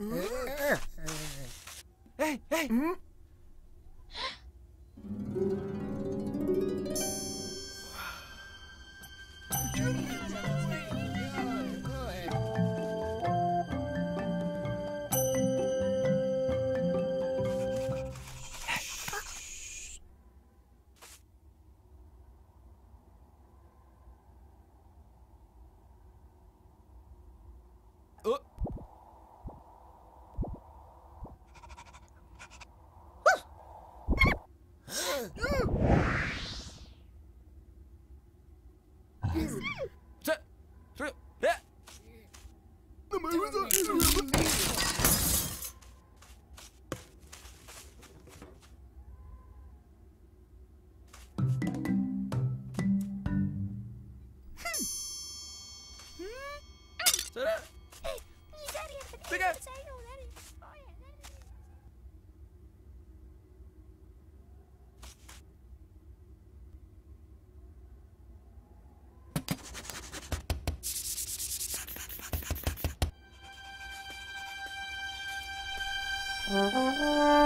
Mm. Hey, hey! Mm. you. Música